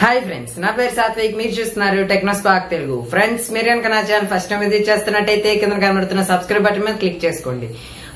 Hi friends నా పేరు సాత్విక్ మీరు చూస్తున్నారు టెక్నోస్పాక్ తెలుగు ఫ్రెండ్స్ మీరు కనుక నా ఛానల్ ఫస్ట్ టైం విజిట్ చేస్తున్నట్టయితే కింద కనబడుతున్న సబ్స్క్రైబ్ బటన్ మీద క్లిక్ చేసుకోండి.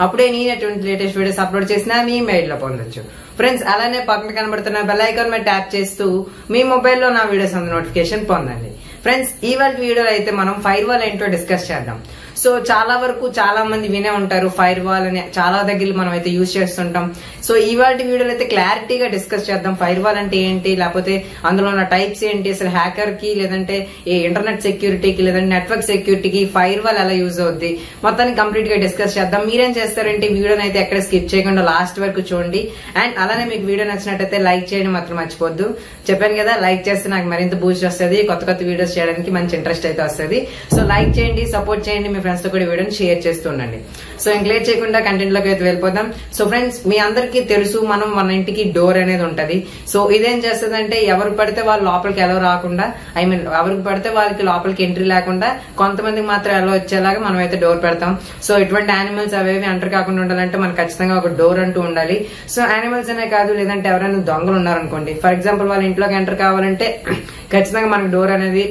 అప్పుడే నేను ఎటువంటి లేటెస్ట్ వీడియోస్ అప్లోడ్ చేసినా మీ మెయిల్లో పొందొచ్చు. ఫ్రెండ్స్ అలానే పక్కన కనబడుతున్న బెల్ ఐకాన్ మీద ట్యాప్ చేస్తూ మీ మొబైల్లో నా వీడియోస్ అందు నోటిఫికేషన్ పొందండి. ఫ్రెండ్స్ ఇవాళ వీడియోలో అయితే మనం ఫైర్ వాల్ ఏంటో డిస్కస్ చేద్దాం. సో చాలా వరకు చాలా మంది వినే ఉంటారు ఫైర్ వాల్ అని. చాలా దగ్గర మనం అయితే యూజ్ చేస్తుంటాం. సో ఇవాటి వీడియోలో అయితే క్లారిటీగా డిస్కస్ చేద్దాం. ఫైర్ వాల్ అంటే ఏంటి? లేకపోతే అందులో ఉన్న టైప్స్ ఏంటి? అసలు హ్యాకర్కి లేదంటే ఈ ఇంటర్నెట్ సెక్యూరిటీకి లేదంటే నెట్వర్క్ సెక్యూరిటీకి ఫైర్ వాల్ ఎలా యూజ్ అవుద్ది? మొత్తాన్ని కంప్లీట్గా డిస్కస్ చేద్దాం. మీరేం చేస్తారంటే వీడియోని అయితే ఎక్కడ స్కిప్ చేయకుండా లాస్ట్ వరకు చూడండి. అండ్ అలానే మీకు వీడియో నచ్చినట్టయితే లైక్ చేయడం మాత్రం మర్చిపోద్దు. చెప్పాను కదా లైక్ చేస్తే నాకు మరింత బూస్ట్ వస్తుంది. కొత్త కొత్త వీడియోస్ చేయడానికి మంచి ఇంట్రెస్ట్ అయితే వస్తుంది. సో లైక్ చేయండి సపోర్ట్ చేయండి మీ ఫ్రెండ్స్ తో కూడా వీడియోని షేర్ చేస్తూ ఉండండి. సో ఇంక్లేట్ చేయకుండా కంటెంట్లోకి అయితే వెళ్ళిపోదాం. సో ఫ్రెండ్స్ మీ అందరికీ తెలుసు మనం మన ఇంటికి డోర్ అనేది ఉంటది. సో ఇదేం చేస్తుందంటే ఎవరు పడితే వాళ్ళు లోపలికి ఎలా రాకుండా ఐ మీన్ ఎవరికి పడితే వాళ్ళకి లోపలికి ఎంట్రీ లేకుండా కొంతమందికి మాత్రం ఎలా వచ్చేలాగా మనం అయితే డోర్ పెడతాం. సో ఇటువంటి యానిమల్స్ అవేవి ఎంటర్ కాకుండా ఉండాలంటే మనకు ఖచ్చితంగా ఒక డోర్ అంటూ ఉండాలి. సో యానిమల్స్ అనే కాదు లేదంటే ఎవరైనా దొంగలు ఉన్నారనుకోండి. ఫర్ ఎగ్జాంపుల్ వాళ్ళ ఇంట్లోకి ఎంటర్ కావాలంటే ఖచ్చితంగా మనకు డోర్ అనేది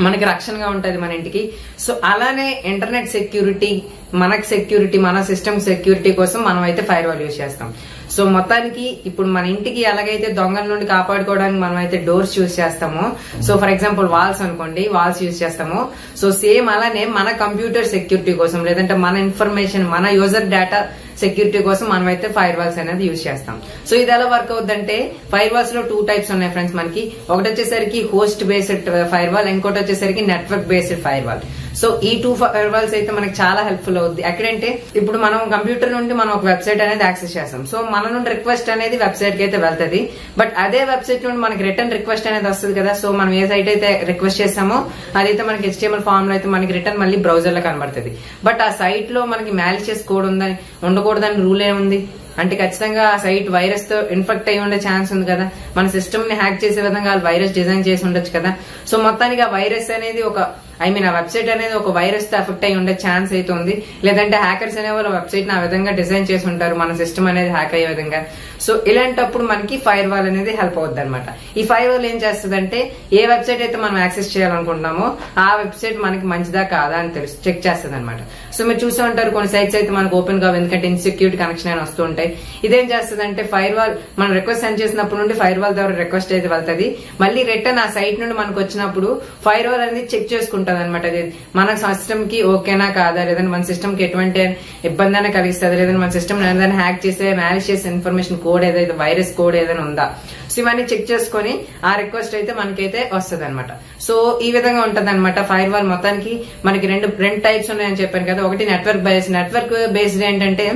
మనకి రక్షణగా ఉంటది మన ఇంటికి. సో అలానే ఇంటర్నెట్ సెక్యూరిటీ మనకి సెక్యూరిటీ మన సిస్టమ్ సెక్యూరిటీ కోసం మనం అయితే ఫైర్ వాల్ యూజ్ చేస్తాం. సో మొత్తానికి ఇప్పుడు మన ఇంటికి ఎలాగైతే దొంగల నుండి కాపాడుకోవడానికి మనం అయితే డోర్స్ యూజ్ చేస్తామో సో ఫర్ ఎగ్జాంపుల్ వాల్స్ అనుకోండి వాల్స్ యూజ్ చేస్తాము. సో సేమ్ అలానే మన కంప్యూటర్ సెక్యూరిటీ కోసం లేదంటే మన ఇన్ఫర్మేషన్ మన యూజర్ డేటా సెక్యూరిటీ కోసం మనం అయితే ఫైర్ వాల్స్ అనేది యూజ్ చేస్తాం. సో ఇది ఎలా వర్క్ అవుతుందంటే ఫైర్ వాల్స్లో టూ టైప్స్ ఉన్నాయి ఫ్రెండ్స్ మనకి. ఒకటి వచ్చేసరికి హోస్ట్ బేస్డ్ ఫైర్ వాల్ ఇంకోటి వచ్చేసరికి network based firewall. So ఈ టూ ఫైర్వాల్స్ అయితే మనకి చాలా హెల్ప్ఫుల్ అవుద్ది. ఎక్కడంటే ఇప్పుడు మనం కంప్యూటర్ నుండి మనం ఒక వెబ్సైట్ అనేది యాక్సెస్ చేస్తాం. సో మన నుండి రిక్వెస్ట్ అనేది వెబ్సైట్కి అయితే వెళ్తుంది. బట్ అదే వెబ్సైట్ నుండి మనకి రిటర్న్ రిక్వెస్ట్ అనేది వస్తుంది కదా సో మనం ఏ సైట్ అయితే రిక్వెస్ట్ చేసామో అదైతే మనకి హెచ్టిఎంఎల్ ఫామ్లో అయితే మనకి రిటర్న్ మళ్ళీ బ్రౌజర్లో కనబడుతుంది. బట్ ఆ సైట్లో మనకి మ్యాలిషియస్ కోడ్ ఉందని ఉండకూడదని రూల్ ఏముంది అంటే ఖచ్చితంగా ఆ సైట్ వైరస్తో ఇన్ఫెక్ట్ అయి ఉండే ఛాన్స్ ఉంది కదా. మన సిస్టమ్ని హ్యాక్ చేసే విధంగా వైరస్ డిజైన్ చేసి ఉండొచ్చు కదా. సో మొత్తానికి ఆ వైరస్ అనేది ఒక ఐ మీన్ ఆ వెబ్సైట్ అనేది ఒక వైరస్తో ఎఫెక్ట్ అయ్యి ఉండే ఛాన్స్ అయితే ఉంది. లేదంటే హ్యాకర్స్ అనే వాళ్ళు వెబ్సైట్ ఆ విధంగా డిజైన్ చేసి ఉంటారు. మన సిస్టమ్ అనేది హ్యాక్ అయ్యే విధంగా. సో ఇలాంటప్పుడు మనకి ఫైర్ వాల్ అనేది హెల్ప్ అవుద్ది అనమాట ఈ ఫైర్ వాల్ ఏం చేస్తుందంటే ఏ వెబ్సైట్ అయితే మనం యాక్సెస్ చేయాలనుకుంటున్నామో ఆ వెబ్సైట్ మనకి మంచిదా కాదా అని తెలుసు చెక్ చేస్తుంది అనమాట సో మీరు చూసే ఉంటారు కొన్ని సైట్స్ అయితే మనకు ఓపెన్ కావు ఎందుకంటే ఇన్సెక్యూరిటీ కనెక్షన్ అని వస్తూ ఉంటాయి. ఇదేం చేస్తుందంటే ఫైర్ వాల్ మనం రిక్వెస్ట్ సెండ్ చేసినప్పుడు నుండి ఫైర్ వాల్ ద్వారా రిక్వెస్ట్ అయితే వెళ్తుంది. మళ్ళీ రిటర్న్ ఆ సైట్ నుండి మనకు వచ్చినప్పుడు ఫైర్ వాల్ అనేది చెక్ చేసుకుంటుంది అనమాట అది మన సిస్టమ్కి ఓకేనా కాదా లేదంటే మన సిస్టమ్కి ఎటువంటి ఇబ్బంది అయినా కలిగిస్తుంది లేదంటే మన సిస్టమ్ ఏదైనా హ్యాక్ చేసే మేనేజ్ చేసే ఇన్ఫర్మేషన్ కోడ్ ఏదైతే వైరస్ కోడ్ ఏదైనా ఉందా? సో ఇవన్నీ చెక్ చేసుకుని ఆ రిక్వెస్ట్ అయితే మనకైతే వస్తుంది అనమాట సో ఈ విధంగా ఉంటది అనమాట ఫైర్ వాల్ మొత్తానికి. మనకి రెండు రెండు టైప్స్ ఉన్నాయని చెప్పాను కదా. ఒకటి నెట్వర్క్ బేస్ నెట్వర్క్ బేస్డ్ ఏంటంటే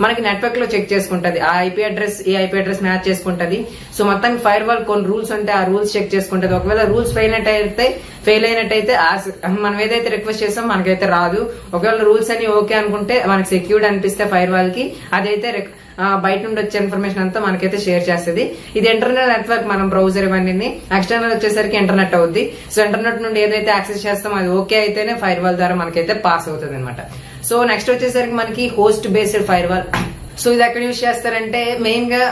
మనకి నెట్వర్క్లో చెక్ చేసుకుంటది. ఆ ఐపీ అడ్రస్ ఈ ఐపీ అడ్రస్ మ్యాచ్ చేసుకుంటది. సో మొత్తానికి ఫైర్ వాల్ కొన్ని రూల్స్ ఉంటే ఆ రూల్స్ చెక్ చేసుకుంటది. ఒకవేళ రూల్స్ ఫెయిల్ అయితే ఫెయిల్ అయినట్టయితే మనం ఏదైతే రిక్వెస్ట్ చేస్తాం మనకైతే రాదు. ఒకవేళ రూల్స్ అని ఓకే అనుకుంటే మనకి సెక్యూర్డ్ అనిపిస్తే ఫైర్ వాల్కి అదైతే బయట నుండి వచ్చే ఇన్ఫర్మేషన్ అంతా మనకైతే షేర్ చేస్తుంది. ఇది ఇంటర్నల్ నెట్వర్క్ మనం బ్రౌజర్ ఇవన్నీ ఎక్స్టర్నల్ వచ్చేసరికి ఇంటర్నెట్ అవుద్ది. సో ఇంటర్నెట్ నుండి ఏదైతే యాక్సెస్ చేస్తామో అది ఓకే అయితేనే ఫైర్ వాల్ ద్వారా మనకైతే పాస్ అవుతుంది అనమాట సో నెక్స్ట్ వచ్చేసరికి మనకి host based firewall. So ఇది ఎక్కడ యూజ్ చేస్తారంటే మెయిన్గా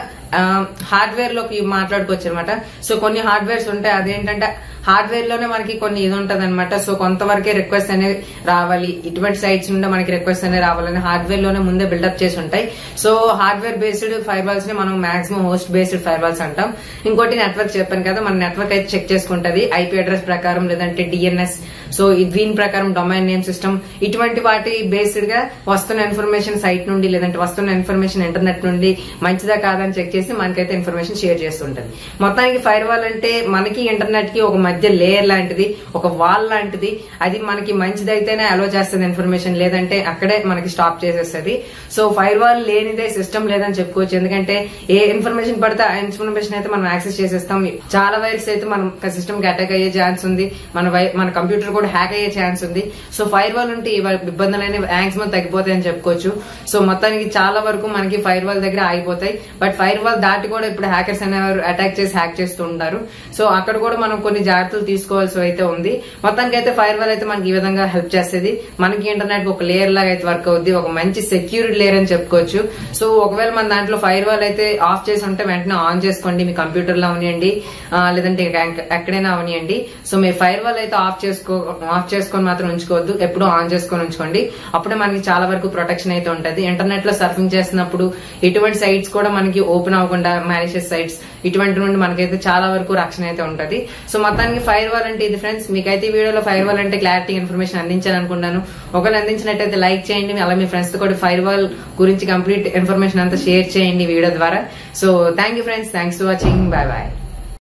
హార్డ్వేర్లోకి మాట్లాడుకోవచ్చు అనమాట సో కొన్ని హార్డ్వేర్స్ ఉంటాయి. అదేంటంటే హార్డ్వేర్లోనే మనకి కొన్ని ఇది ఉంటది అనమాట సో కొంతవరకే రిక్వెస్ట్ అనేది రావాలి. ఇటువంటి సైట్స్ నుండి మనకి రిక్వెస్ట్ అనేది రావాలని హార్డ్వేర్లోనే ముందే బిల్డప్ చేసి ఉంటాయి. సో హార్డ్వేర్ బేస్డ్ ఫైర్ బాల్స్ని మనం maximum host based fire balls అంటాం. ఇంకోటి నెట్వర్క్ చెప్పాను కదా మన నెట్వర్క్ అయితే చెక్ చేసుకుంటది. ఐపీ అడ్రస్ ప్రకారం లేదంటే డిఎన్ఎస్ సో దీని ప్రకారం డొమైన్ నేమ్ సిస్టమ్ ఇటువంటి వాటి బేస్డ్గా వస్తున్న ఇన్ఫర్మేషన్ సైట్ నుండి లేదంటే వస్తున్న ఇన్ఫర్మేషన్ ఇంటర్నెట్ నుండి మంచిదా కాదని చెక్ చేసి మనకైతే ఇన్ఫర్మేషన్ షేర్ చేస్తుంటది. మొత్తానికి ఫైర్ వాల్ అంటే మనకి ఇంటర్నెట్కి ఒక మధ్య లేయర్ లాంటిది ఒక వాల్ లాంటిది. అది మనకి మంచిదైతేనే అలో చేస్తుంది ఇన్ఫర్మేషన్ లేదంటే అక్కడే మనకి స్టాప్ చేసేస్తుంది. సో ఫైర్ వాల్ లేనిదే సిస్టమ్ లేదని చెప్పుకోవచ్చు. ఎందుకంటే ఏ ఇన్ఫర్మేషన్ పడితే ఆ ఇన్ఫర్మేషన్ అయితే మనం యాక్సెస్ చేసేస్తాం. చాలా వైర్స్ అయితే మనం సిస్టమ్కి అటాక్ అయ్యే ఛాన్స్ ఉంది. మన మన కంప్యూటర్ కూడా కూడా హ్యాక్ అయ్యే ఛాన్స్ ఉంది. సో ఫైర్ వాల్ ఉంటే ఇవాళ ఇబ్బందులు అనేవి మాక్సిమం తగ్గిపోతాయని చెప్పుకోవచ్చు. సో మొత్తానికి చాలా వరకు మనకి ఫైర్ వాల్ దగ్గర ఆగిపోతాయి. బట్ ఫైర్ వాల్ దాటి కూడా ఇప్పుడు హ్యాకర్స్ అనేవారు అటాక్ చేసి హ్యాక్ చేస్తూ ఉంటారు. సో అక్కడ కూడా మనం కొన్ని జాగ్రత్తలు తీసుకోవాల్సి అయితే ఉంది. మొత్తానికి అయితే ఫైర్ వాల్ అయితే మనకి ఈ విధంగా హెల్ప్ చేస్తుంది. మనకి ఇంటర్నెట్ ఒక లేయర్ లాగా అయితే వర్క్ అవుద్ది. ఒక మంచి సెక్యూరిటీ లేయర్ అని చెప్పుకోవచ్చు. సో ఒకవేళ మన దాంట్లో ఫైర్ వాల్ అయితే ఆఫ్ చేసి ఉంటే వెంటనే ఆన్ చేసుకోండి. మీ కంప్యూటర్లో అవనియండి. లేదంటే ఎక్కడైనా అవనియండి. సో మీ ఫైర్ వాల్ అయితే ఆఫ్ చేసుకో ఆఫ్ చేసుకొని మాత్రం ఉంచుకోవద్దు. ఎప్పుడు ఆన్ చేసుకొని ఉంచుకోండి. అప్పుడే మనకి చాలా వరకు ప్రొటెక్షన్ అయితే ఉంటది. ఇంటర్నెట్లో సర్ఫింగ్ చేస్తున్నప్పుడు ఇటువంటి సైట్స్ కూడా మనకి ఓపెన్ అవ్వకుండా మ్యాలిషియస్ సైట్స్ ఇటువంటి నుండి మనకైతే చాలా వరకు రక్షణ అయితే ఉంటది. సో మొత్తానికి ఫైర్ వాల్ అంటే ఇది ఫ్రెండ్స్. మీకైతే ఈ వీడియోలో ఫైర్ వాల్ అంటే క్లారిటీ ఇన్ఫర్మేషన్ అందించాలనుకున్నాను ఒకవేళ అందించినట్టయితే లైక్ చేయండి. అలా మీ ఫ్రెండ్స్తో కూడా ఫైర్ వాల్ గురించి కంప్లీట్ ఇన్ఫర్మేషన్ అంతా షేర్ చేయండి వీడియో ద్వారా. So thank you friends. Thanks for watching. Bye bye.